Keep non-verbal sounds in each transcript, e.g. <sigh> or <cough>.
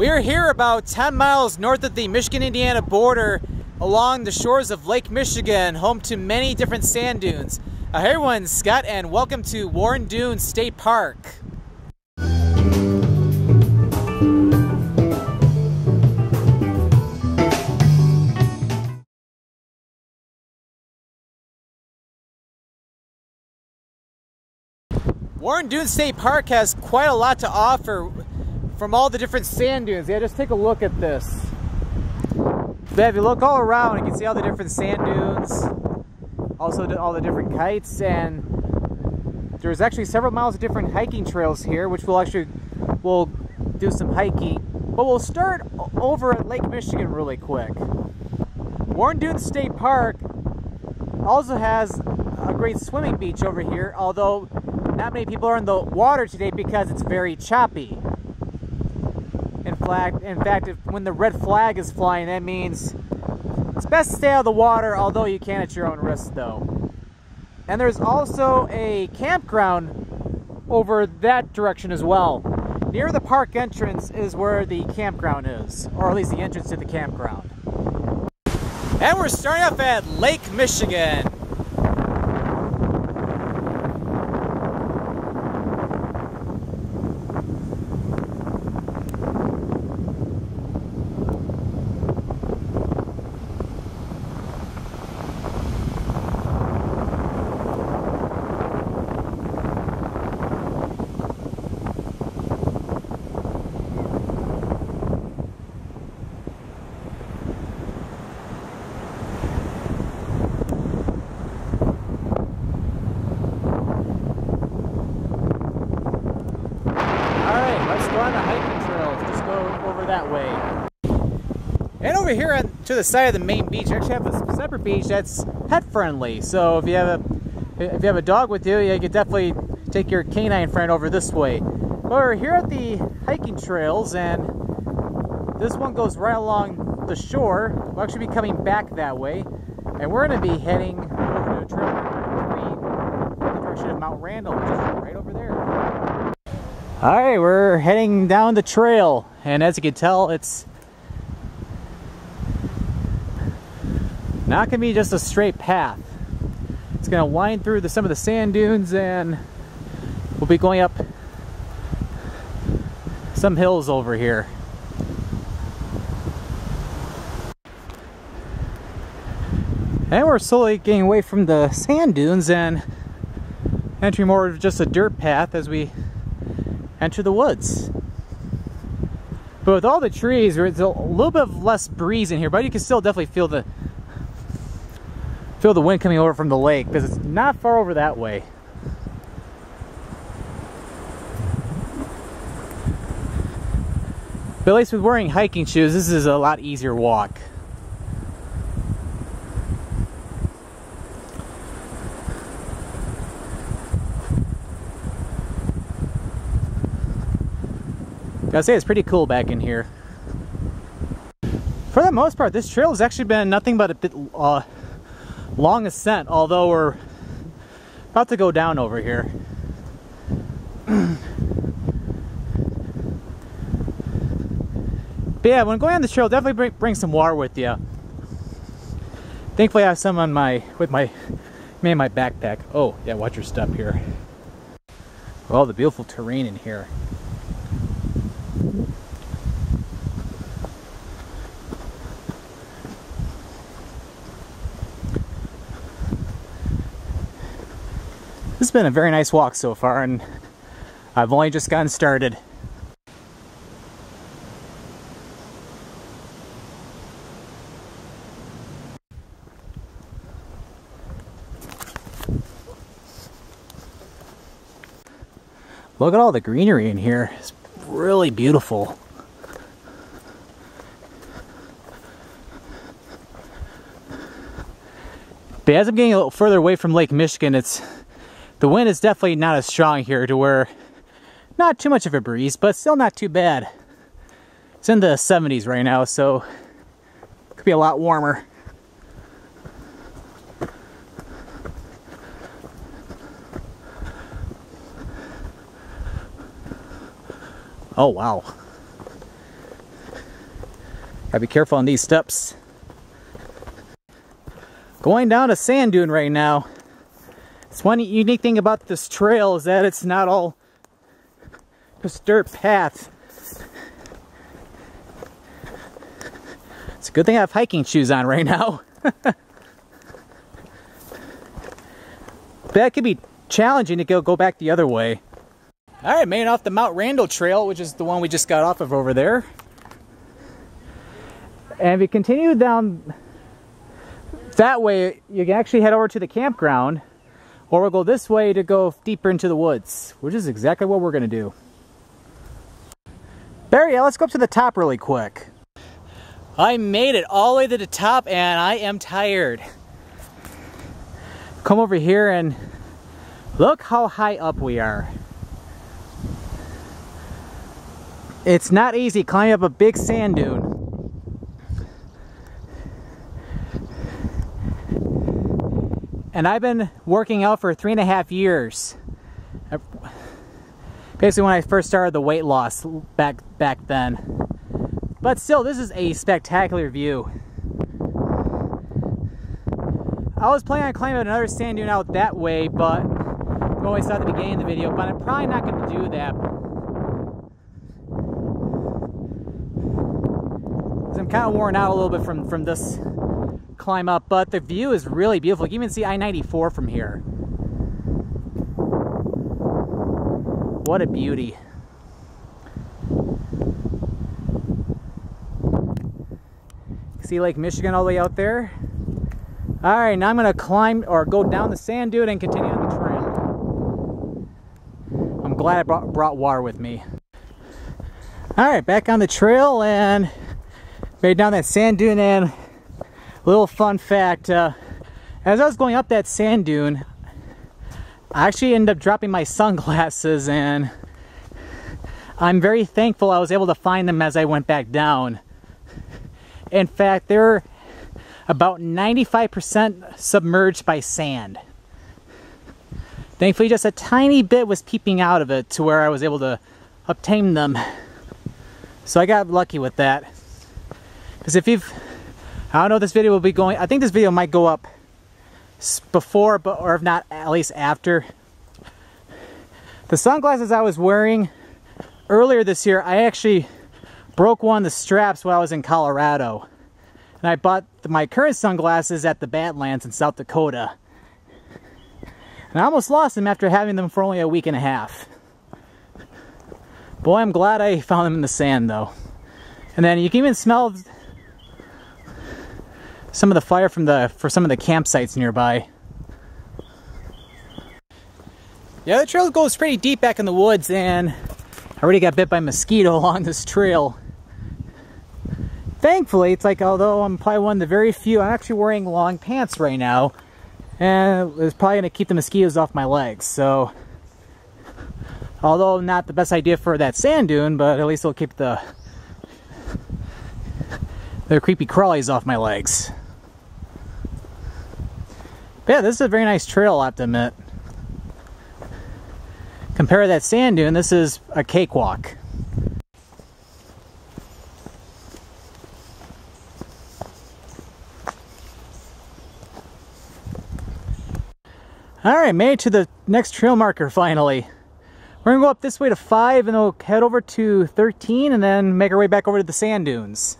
We are here about 10 miles north of the Michigan-Indiana border along the shores of Lake Michigan, home to many different sand dunes. Uh, hey everyone, Scott and welcome to Warren Dunes State Park. Warren Dunes State Park has quite a lot to offer from all the different sand dunes. Yeah, just take a look at this. But if you look all around, you can see all the different sand dunes, also all the different kites, and there's actually several miles of different hiking trails here, which we'll actually we'll do some hiking. But we'll start over at Lake Michigan really quick. Warren Dunes State Park also has a great swimming beach over here, although not many people are in the water today because it's very choppy. In fact, in fact, if, when the red flag is flying, that means it's best to stay out of the water, although you can at your own risk, though. And there's also a campground over that direction as well. Near the park entrance is where the campground is, or at least the entrance to the campground. And we're starting off at Lake Michigan. that way. And over here on, to the side of the main beach, I actually have a separate beach that's pet friendly. So if you have a if you have a dog with you, you can definitely take your canine friend over this way. But we're here at the hiking trails, and this one goes right along the shore. We'll actually be coming back that way, and we're going to be heading over to trail in the direction of Mount Randall, which is right over there. All right, we're heading down the trail, and as you can tell, it's not gonna be just a straight path. It's gonna wind through the, some of the sand dunes, and we'll be going up some hills over here. And we're slowly getting away from the sand dunes and entering more of just a dirt path as we enter the woods. But with all the trees, there's a little bit of less breeze in here, but you can still definitely feel the feel the wind coming over from the lake because it's not far over that way. But at least with wearing hiking shoes, this is a lot easier walk. Gotta say, it's pretty cool back in here. For the most part, this trail has actually been nothing but a bit uh, long ascent, although we're about to go down over here. but yeah, when going on the trail, definitely bring, bring some water with you. Thankfully, I have some on my with my me my backpack. Oh, yeah, watch your step here. Well, the beautiful terrain in here. This has been a very nice walk so far, and I've only just gotten started. Look at all the greenery in here. It's really beautiful. But as I'm getting a little further away from Lake Michigan, it's the wind is definitely not as strong here to where not too much of a breeze, but still not too bad. It's in the 70s right now, so it could be a lot warmer. Oh, wow. Gotta be careful on these steps. Going down a sand dune right now. It's one unique thing about this trail is that it's not all just dirt paths. It's a good thing I have hiking shoes on right now. <laughs> that could be challenging to go, go back the other way. All right, made off the Mount Randall Trail, which is the one we just got off of over there. And if you continue down that way, you can actually head over to the campground, or we'll go this way to go deeper into the woods, which is exactly what we're gonna do. Barry, let's go up to the top really quick. I made it all the way to the top and I am tired. Come over here and look how high up we are. It's not easy climbing up a big sand dune. And I've been working out for three and a half years. Basically when I first started the weight loss back back then. But still, this is a spectacular view. I was planning on climbing another sand dune out that way, but I always saw at the beginning of the video, but I'm probably not going to do that. Because I'm kind of worn out a little bit from, from this climb up, but the view is really beautiful. You can even see I-94 from here. What a beauty. See Lake Michigan all the way out there? All right, now I'm gonna climb or go down the sand dune and continue on the trail. I'm glad I brought, brought water with me. All right, back on the trail and made down that sand dune and little fun fact, uh, as I was going up that sand dune, I actually ended up dropping my <laughs> sunglasses and I'm very thankful I was able to find them as I went back down. In fact, they're about 95% submerged by sand. Thankfully, just a tiny bit was peeping out of it to where I was able to obtain them. So I got lucky with that. Because if you've, I don't know this video will be going, I think this video might go up before, but or if not, at least after. The sunglasses I was wearing earlier this year, I actually broke one of the straps while I was in Colorado. And I bought my current sunglasses at the Badlands in South Dakota. And I almost lost them after having them for only a week and a half. Boy, I'm glad I found them in the sand though. And then you can even smell some of the fire from the for some of the campsites nearby. Yeah, the trail goes pretty deep back in the woods and I already got bit by mosquito <laughs> along this trail thankfully, it's like, although I'm probably one of the very few, I'm actually wearing long pants right now. And it's probably going to keep the mosquitoes off my legs. So, although not the best idea for that sand dune, but at least it'll keep the, the creepy crawlies off my legs. Yeah, this is a very nice trail, I have to admit. Compare that sand dune, this is a cakewalk. All right, made it to the next trail marker finally. We're gonna go up this way to five and then we'll head over to 13 and then make our way back over to the sand dunes.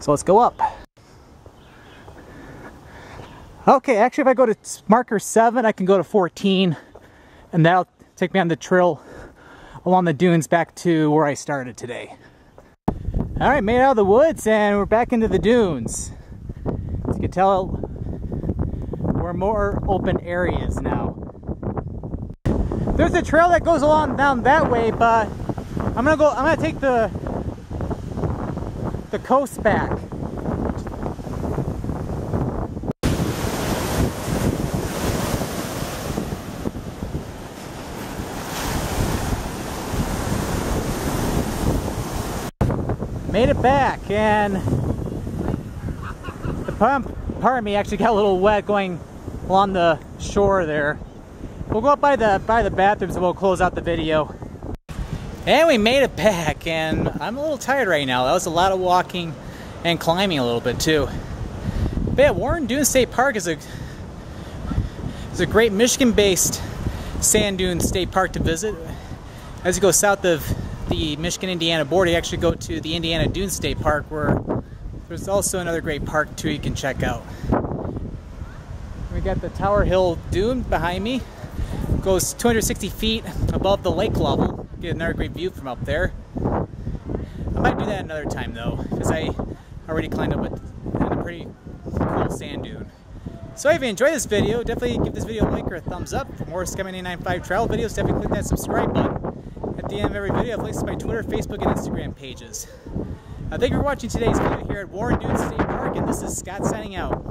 So let's go up. Okay, actually if I go to marker seven, I can go to 14 and that'll take me on the trail along the dunes back to where I started today. All right, made out of the woods and we're back into the dunes. As you can tell, we're more open areas now. There's a trail that goes along down that way, but I'm gonna go, I'm gonna take the, the coast back. Made it back and the pump part of me actually got a little wet going along the shore there. We'll go up by the by the bathrooms and we'll close out the video. And we made it back, and I'm a little tired right now. That was a lot of walking and climbing a little bit too. But yeah, Warren Dune State Park is a is a great Michigan-based sand dune state park to visit. As you go south of the Michigan-Indiana border, you actually go to the Indiana Dune State Park, where there's also another great park too you can check out. We got the Tower Hill Dune behind me. Goes 260 feet above the lake level get another great view from up there. I might do that another time though, because I already climbed up a, a pretty cool sand dune. So if you enjoyed this video, definitely give this video a like or a thumbs up. For more Scottman895 travel videos, definitely click that subscribe button. At the end of every video, I've links to my Twitter, Facebook, and Instagram pages. Uh, thank you for watching today's video here at Warren Dunes State Park, and this is Scott signing out.